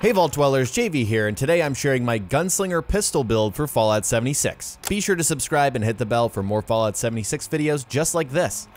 Hey Vault Dwellers, JV here, and today I'm sharing my Gunslinger pistol build for Fallout 76. Be sure to subscribe and hit the bell for more Fallout 76 videos just like this.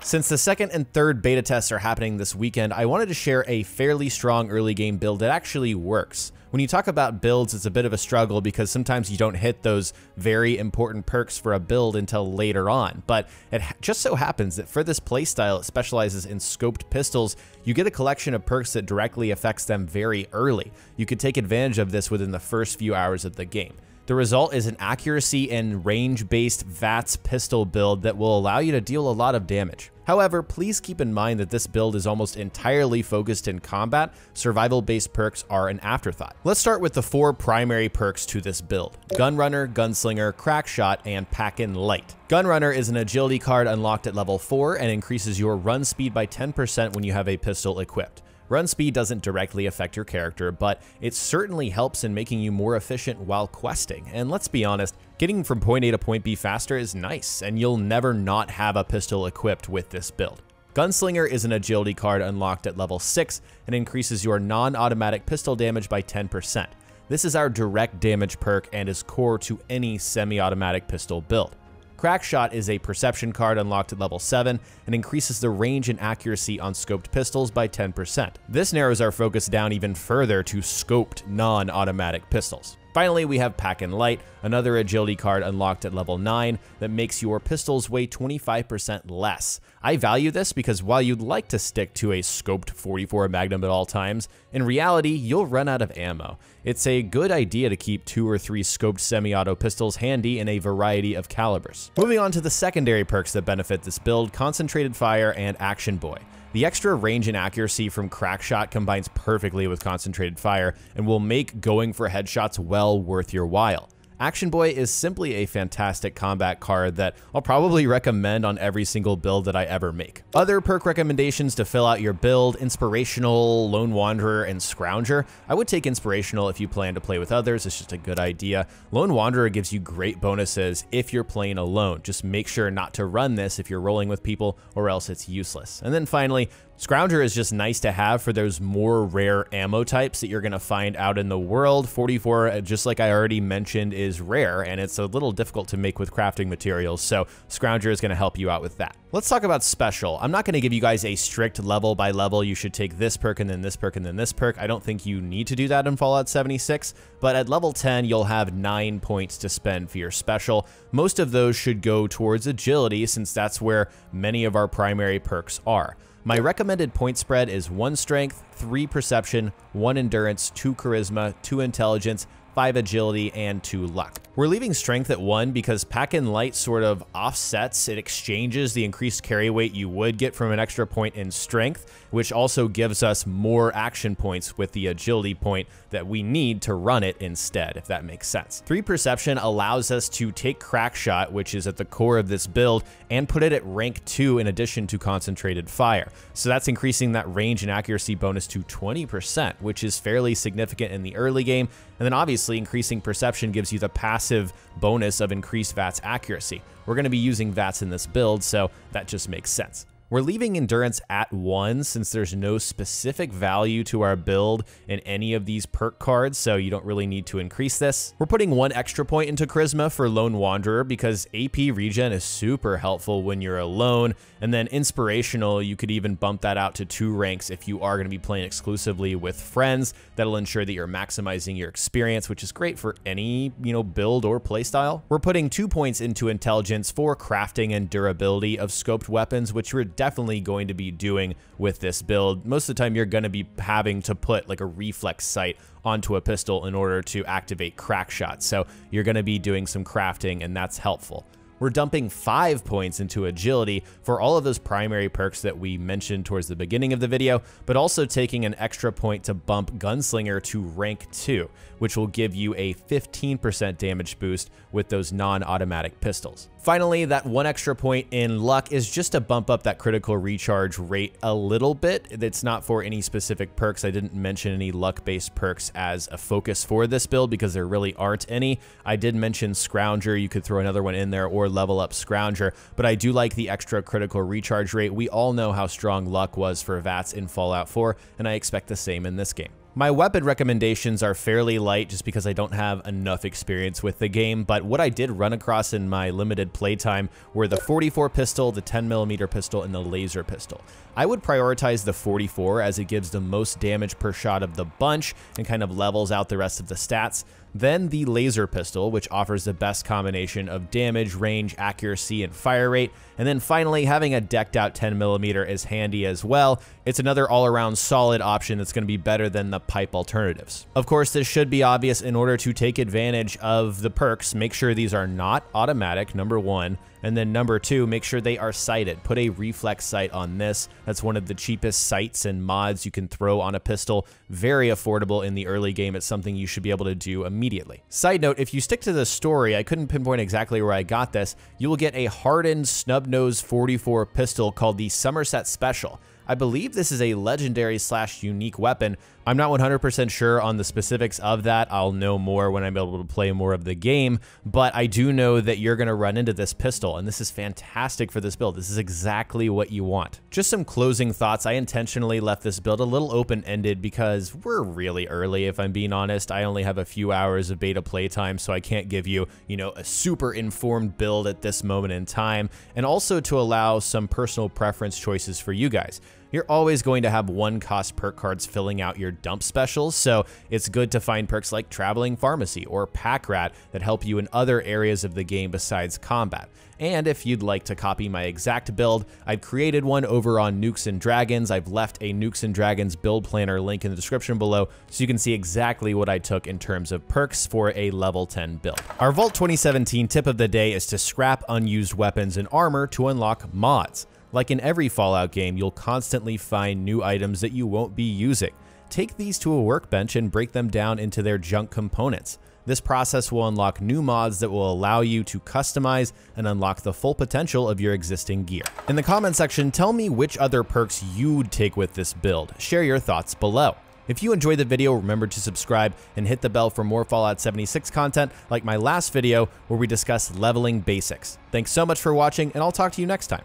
Since the second and third beta tests are happening this weekend, I wanted to share a fairly strong early game build that actually works. When you talk about builds, it's a bit of a struggle because sometimes you don't hit those very important perks for a build until later on. But it just so happens that for this playstyle, it specializes in scoped pistols. You get a collection of perks that directly affects them very early. You could take advantage of this within the first few hours of the game. The result is an accuracy and range-based VATS pistol build that will allow you to deal a lot of damage. However, please keep in mind that this build is almost entirely focused in combat, survival-based perks are an afterthought. Let's start with the four primary perks to this build. Gunrunner, Gunslinger, Crackshot, and Packin' Light. Gunrunner is an agility card unlocked at level 4 and increases your run speed by 10% when you have a pistol equipped. Run speed doesn't directly affect your character, but it certainly helps in making you more efficient while questing. And let's be honest, getting from point A to point B faster is nice, and you'll never not have a pistol equipped with this build. Gunslinger is an agility card unlocked at level 6 and increases your non-automatic pistol damage by 10%. This is our direct damage perk and is core to any semi-automatic pistol build. Crackshot is a perception card unlocked at level 7 and increases the range and accuracy on scoped pistols by 10%. This narrows our focus down even further to scoped non-automatic pistols. Finally, we have Packin' Light, another agility card unlocked at level 9 that makes your pistols weigh 25% less. I value this because while you'd like to stick to a scoped 44 Magnum at all times, in reality, you'll run out of ammo. It's a good idea to keep two or three scoped semi-auto pistols handy in a variety of calibers. Moving on to the secondary perks that benefit this build, Concentrated Fire and Action Boy. The extra range and accuracy from Crackshot combines perfectly with Concentrated Fire and will make going for headshots well worth your while. Action Boy is simply a fantastic combat card that I'll probably recommend on every single build that I ever make. Other perk recommendations to fill out your build, Inspirational, Lone Wanderer, and Scrounger. I would take Inspirational if you plan to play with others, it's just a good idea. Lone Wanderer gives you great bonuses if you're playing alone. Just make sure not to run this if you're rolling with people or else it's useless. And then finally, Scrounger is just nice to have for those more rare ammo types that you're going to find out in the world. 44, uh, just like I already mentioned, is rare, and it's a little difficult to make with crafting materials, so Scrounger is going to help you out with that. Let's talk about special. I'm not going to give you guys a strict level by level, you should take this perk and then this perk and then this perk. I don't think you need to do that in Fallout 76, but at level 10, you'll have 9 points to spend for your special. Most of those should go towards agility, since that's where many of our primary perks are. My recommended point spread is 1 strength, 3 perception, 1 endurance, 2 charisma, 2 intelligence, 5 agility, and 2 luck. We're leaving strength at 1 because Packin' Light sort of offsets, it exchanges the increased carry weight you would get from an extra point in strength, which also gives us more action points with the agility point that we need to run it instead, if that makes sense. 3 Perception allows us to take crack shot, which is at the core of this build, and put it at rank 2 in addition to Concentrated Fire. So that's increasing that range and accuracy bonus to 20%, which is fairly significant in the early game, and then obviously increasing Perception gives you the passive bonus of increased VATS accuracy. We're going to be using VATS in this build, so that just makes sense. We're leaving endurance at 1 since there's no specific value to our build in any of these perk cards, so you don't really need to increase this. We're putting one extra point into Charisma for Lone Wanderer because AP regen is super helpful when you're alone, and then Inspirational, you could even bump that out to 2 ranks if you are going to be playing exclusively with friends. That'll ensure that you're maximizing your experience, which is great for any, you know, build or playstyle. We're putting 2 points into Intelligence for crafting and durability of scoped weapons, which we're definitely going to be doing with this build. Most of the time, you're going to be having to put like a reflex sight onto a pistol in order to activate crack shots. So you're going to be doing some crafting, and that's helpful we're dumping 5 points into agility for all of those primary perks that we mentioned towards the beginning of the video, but also taking an extra point to bump Gunslinger to rank 2, which will give you a 15% damage boost with those non-automatic pistols. Finally, that one extra point in luck is just to bump up that critical recharge rate a little bit. It's not for any specific perks. I didn't mention any luck-based perks as a focus for this build because there really aren't any. I did mention Scrounger. You could throw another one in there or level up Scrounger, but I do like the extra critical recharge rate. We all know how strong luck was for VATS in Fallout 4, and I expect the same in this game. My weapon recommendations are fairly light just because I don't have enough experience with the game, but what I did run across in my limited playtime were the 44 pistol, the 10mm pistol, and the laser pistol. I would prioritize the 44 as it gives the most damage per shot of the bunch and kind of levels out the rest of the stats. Then the laser pistol, which offers the best combination of damage, range, accuracy, and fire rate. And then finally, having a decked out 10mm is handy as well. It's another all around solid option that's going to be better than the pipe alternatives. Of course, this should be obvious in order to take advantage of the perks. Make sure these are not automatic, number one. And then number two, make sure they are sighted. Put a reflex sight on this. That's one of the cheapest sights and mods you can throw on a pistol. Very affordable in the early game. It's something you should be able to do immediately. Side note, if you stick to the story, I couldn't pinpoint exactly where I got this, you will get a hardened snub nose 44 pistol called the Somerset Special. I believe this is a legendary slash unique weapon. I'm not 100% sure on the specifics of that. I'll know more when I'm able to play more of the game, but I do know that you're going to run into this pistol, and this is fantastic for this build. This is exactly what you want. Just some closing thoughts. I intentionally left this build a little open-ended because we're really early, if I'm being honest. I only have a few hours of beta playtime, so I can't give you, you know, a super informed build at this moment in time, and also to allow some personal preference choices for you guys you're always going to have one cost perk cards filling out your dump specials, so it's good to find perks like Traveling Pharmacy or Pack Rat that help you in other areas of the game besides combat. And if you'd like to copy my exact build, I've created one over on Nukes and Dragons. I've left a Nukes and Dragons build planner link in the description below so you can see exactly what I took in terms of perks for a level 10 build. Our Vault 2017 tip of the day is to scrap unused weapons and armor to unlock mods. Like in every Fallout game, you'll constantly find new items that you won't be using. Take these to a workbench and break them down into their junk components. This process will unlock new mods that will allow you to customize and unlock the full potential of your existing gear. In the comment section, tell me which other perks you'd take with this build. Share your thoughts below. If you enjoyed the video, remember to subscribe and hit the bell for more Fallout 76 content like my last video where we discuss leveling basics. Thanks so much for watching and I'll talk to you next time.